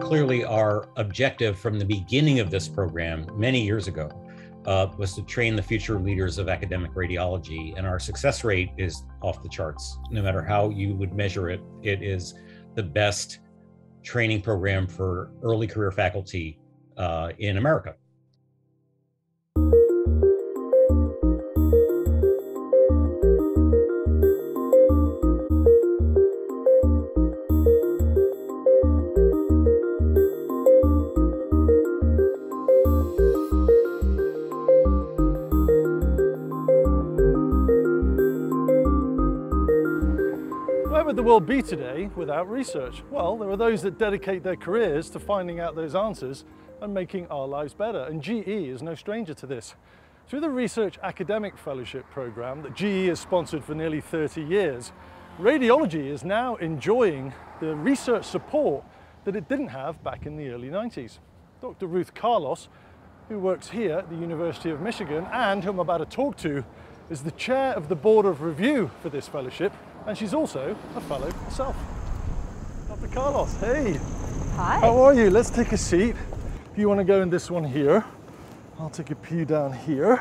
Clearly, our objective from the beginning of this program many years ago uh, was to train the future leaders of academic radiology, and our success rate is off the charts. No matter how you would measure it, it is the best training program for early career faculty uh, in America. World be today without research? Well, there are those that dedicate their careers to finding out those answers and making our lives better, and GE is no stranger to this. Through the Research Academic Fellowship Programme that GE has sponsored for nearly 30 years, radiology is now enjoying the research support that it didn't have back in the early 90s. Dr. Ruth Carlos, who works here at the University of Michigan and whom I'm about to talk to, is the chair of the Board of Review for this fellowship and she's also a fellow herself. Dr. Carlos, hey. Hi. How are you? Let's take a seat. If you want to go in this one here, I'll take a pew down here.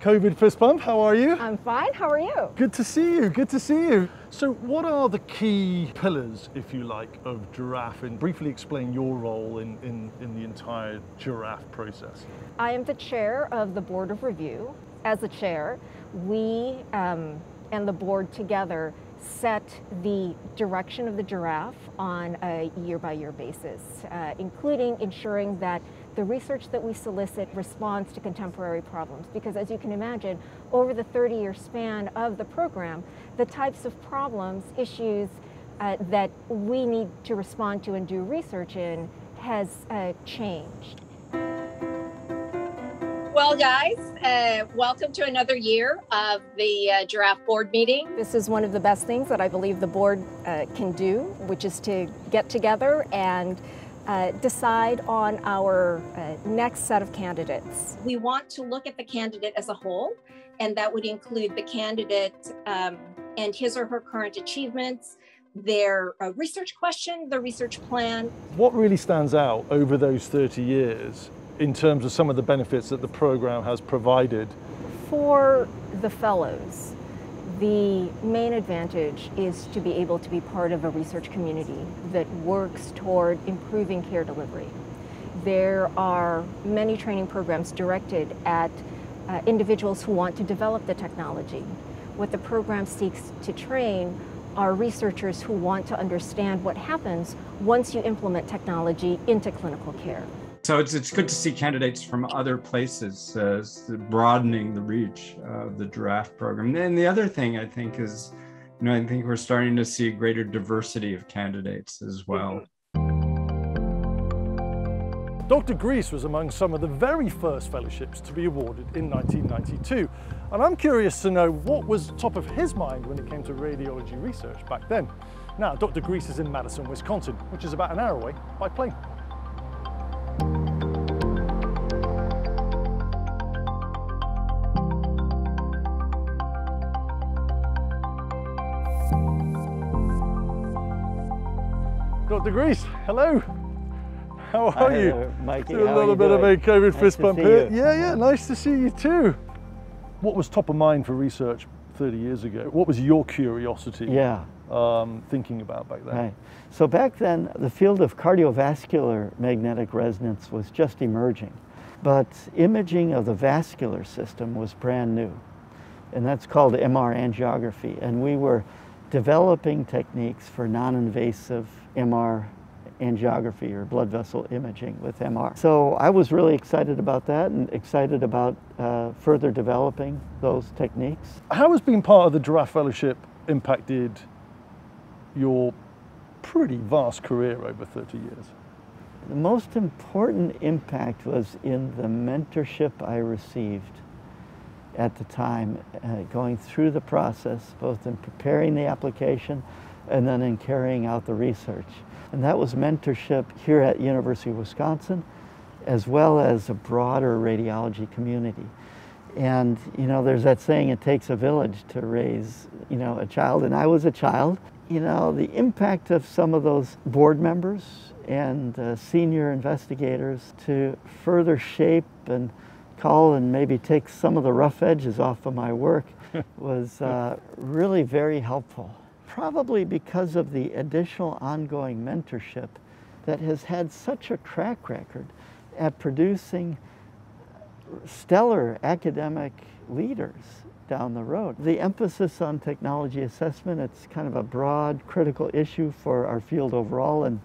COVID fist bump, how are you? I'm fine, how are you? Good to see you, good to see you. So what are the key pillars, if you like, of GERRAF and briefly explain your role in, in, in the entire GERRAF process? I am the chair of the Board of Review. As a chair, we um, and the board together set the direction of the GERRAF on a year by year basis, uh, including ensuring that the research that we solicit responds to contemporary problems. Because as you can imagine, over the 30 year span of the program, the types of problems, issues uh, that we need to respond to and do research in has uh, changed. Well, guys, uh, welcome to another year of the uh, GERRAF Board meeting. This is one of the best things that I believe the board uh, can do, which is to get together and uh, decide on our uh, next set of candidates. We want to look at the candidate as a whole, and that would include the candidate um, and his or her current achievements, their uh, research question, the research plan. What really stands out over those 30 years in terms of some of the benefits that the program has provided? For the fellows, the main advantage is to be able to be part of a research community that works toward improving care delivery. There are many training programs directed at uh, individuals who want to develop the technology. What the program seeks to train are researchers who want to understand what happens once you implement technology into clinical care. So it's, it's good to see candidates from other places uh, broadening the reach of the GERRAF program. And the other thing I think is, you know, I think we're starting to see a greater diversity of candidates as well. Dr. Grist was among some of the very first fellowships to be awarded in 1992. And I'm curious to know what was top of his mind when it came to radiology research back then. Now, Dr. Grist is in Madison, Wisconsin, which is about an hour away by plane. Dr. Grist, hello. How are Hi, you? Mikey, Do a little bit of a? COVID Nice fist bump here. you. Yeah, yeah, nice to see you too. What was top of mind for research 30 years ago? What was your curiosity Yeah, um, thinking about back then? right. So back then, the field of cardiovascular magnetic resonance was just emerging, but imaging of the vascular system was brand new, and that's called MR angiography. And we were developing techniques for non-invasive MR angiography or blood vessel imaging with MR. So I was really excited about that and excited about uh, further developing those techniques. How has being part of the GERRAF Fellowship impacted your pretty vast career over 30 years? The most important impact was in the mentorship I received at the time, uh, going through the process, both in preparing the application and then in carrying out the research. And that was mentorship here at University of Wisconsin, as well as a broader radiology community. And, you know, there's that saying, it takes a village to raise, you know, a child. And I was a child. You know, the impact of some of those board members and uh, senior investigators to further shape and call and maybe take some of the rough edges off of my work was uh, really very helpful. Probably because of the additional ongoing mentorship that has had such a track record at producing stellar academic leaders down the road. The emphasis on technology assessment, it's kind of a broad critical issue for our field overall and,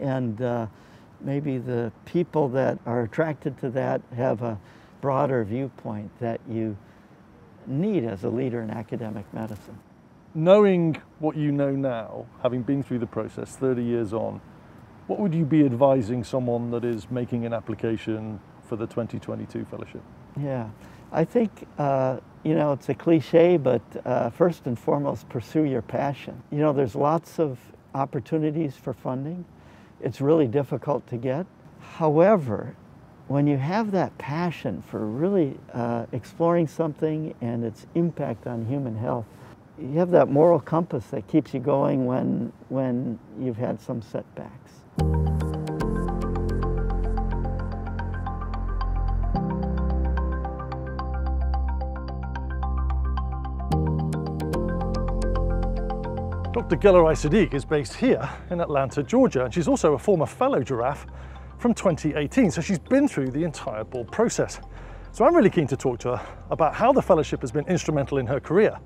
and uh, maybe the people that are attracted to that have a broader viewpoint that you need as a leader in academic medicine. Knowing what you know now, having been through the process 30 years on, what would you be advising someone that is making an application for the 2022 fellowship? Yeah, I think, uh, you know, it's a cliche, but uh, first and foremost, pursue your passion. You know, there's lots of opportunities for funding. It's really difficult to get. However, when you have that passion for really uh, exploring something and its impact on human health, you have that moral compass that keeps you going when, when you've had some setbacks. Dr. Gelareh Sadigh is based here in Atlanta, Georgia, and she's also a former fellow GERRAF from 2018, so she's been through the entire board process. So I'm really keen to talk to her about how the fellowship has been instrumental in her career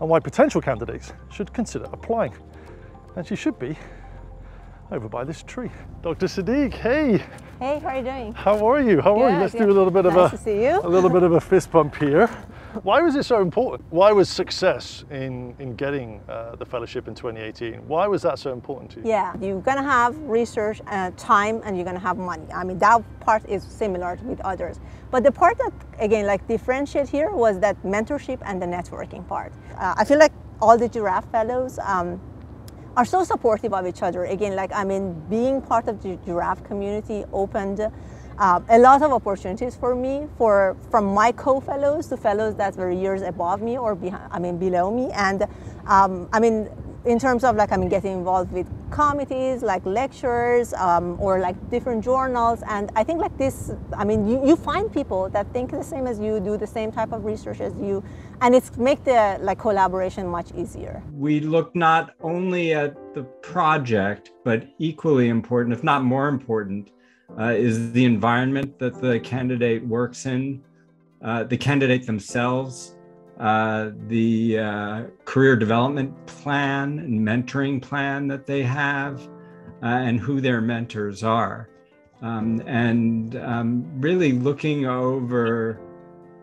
and why potential candidates should consider applying. And she should be over by this tree. Dr. Sadigh, hey. Hey, how are you doing? How are you? How good, are you? Let's good. do a little bit nice of a, a little bit of a fist bump here. Why was it so important? Why was success in, in getting uh, the fellowship in 2018? Why was that so important to you? Yeah, you're gonna have research uh, time and you're gonna have money. I mean, that part is similar with others. But the part that, again, like differentiate here was that mentorship and the networking part. Uh, I feel like all the GERRAF fellows um, are so supportive of each other. Again, like, I mean, being part of the GERRAF community opened uh, a lot of opportunities for me for from my co-fellows to fellows that were years above me or behind, I mean below me and um, I mean in terms of like I mean getting involved with committees like lectures um, or like different journals and I think like this I mean you, you find people that think the same as you do the same type of research as you and it's make the like collaboration much easier. We look not only at the project but equally important if not more important uh, is the environment that the candidate works in, uh, the candidate themselves, uh, the uh, career development plan and mentoring plan that they have, uh, and who their mentors are. Um, and um, really looking over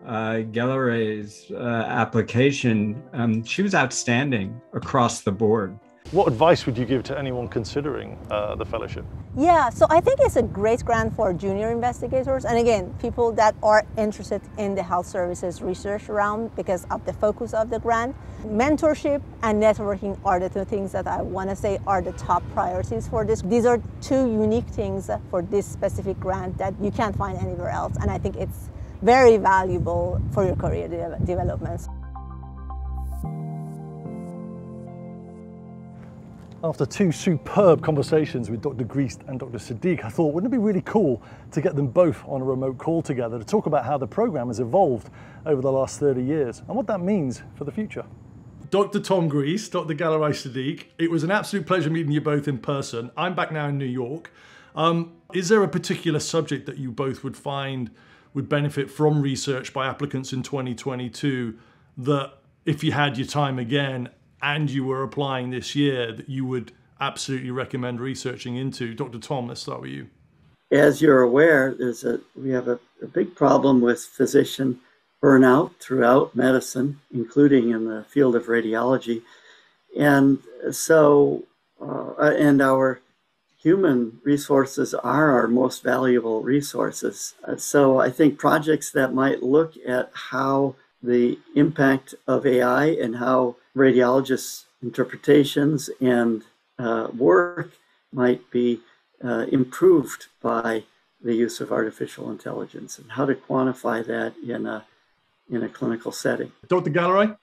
uh, Gelareh's application, um, she was outstanding across the board. What advice would you give to anyone considering uh, the fellowship? Yeah, so I think it's a great grant for junior investigators and again, people that are interested in the health services research realm because of the focus of the grant. Mentorship and networking are the two things that I want to say are the top priorities for this. These are two unique things for this specific grant that you can't find anywhere else and I think it's very valuable for your career de development. After two superb conversations with Dr. Grist and Dr. Sadigh, I thought, wouldn't it be really cool to get them both on a remote call together to talk about how the program has evolved over the last 30 years and what that means for the future. Dr. Tom Grist, Dr. Gelareh Sadigh, it was an absolute pleasure meeting you both in person. I'm back now in New York. Um, is there a particular subject that you both would find would benefit from research by applicants in 2022 that if you had your time again and you were applying this year that you would absolutely recommend researching into? Dr. Tom, let's start with you. As you're aware, there's a we have a, a big problem with physician burnout throughout medicine, including in the field of radiology, and so uh, and our human resources are our most valuable resources. Uh, so I think projects that might look at how the impact of AI and how radiologists' interpretations and uh, work might be uh, improved by the use of artificial intelligence and how to quantify that in a in a clinical setting. Dr. Galloway?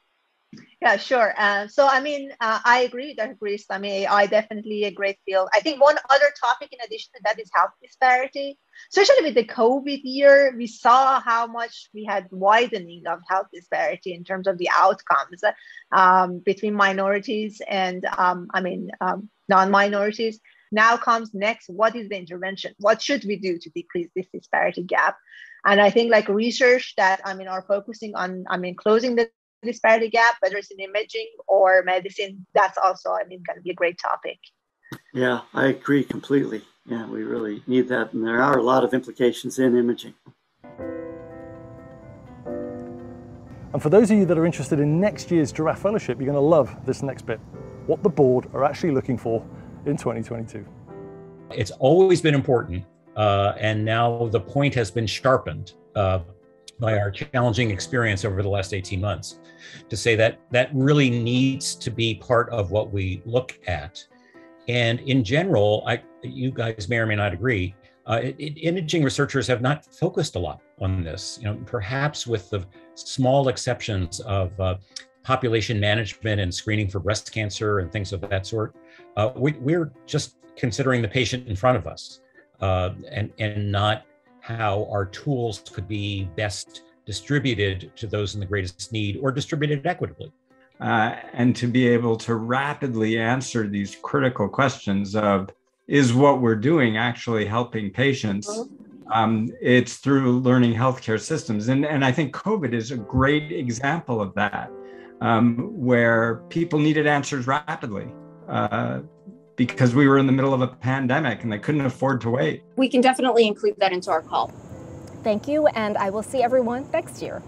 Yeah, sure. Uh, so, I mean, uh, I agree with Dr. Grist. I mean, AI definitely a great field. I think one other topic in addition to that is health disparity. Especially with the COVID year, we saw how much we had widening of health disparity in terms of the outcomes um, between minorities and, um, I mean, um, non-minorities. Now comes next, what is the intervention? What should we do to decrease this disparity gap? And I think like research that I mean are focusing on I mean closing the disparity gap, whether it's in imaging or medicine, that's also I mean going to be a great topic. Yeah, I agree completely. Yeah, we really need that, and there are a lot of implications in imaging. And for those of you that are interested in next year's GERRAF Fellowship, you're going to love this next bit what the board are actually looking for in 2022. It's always been important, uh, and now the point has been sharpened uh, by our challenging experience over the last 18 months to say that that really needs to be part of what we look at. And in general, I, you guys may or may not agree, uh, it, imaging researchers have not focused a lot on this. You know, perhaps with the small exceptions of uh, population management and screening for breast cancer and things of that sort. Uh, we, are just considering the patient in front of us uh, and, and not how our tools could be best distributed to those in the greatest need or distributed equitably. Uh, and to be able to rapidly answer these critical questions of is what we're doing actually helping patients? Mm-hmm. Um, it's through learning healthcare systems. And, and I think COVID is a great example of that um, where people needed answers rapidly uh, because we were in the middle of a pandemic and they couldn't afford to wait. We can definitely include that into our call. Thank you, and I will see everyone next year.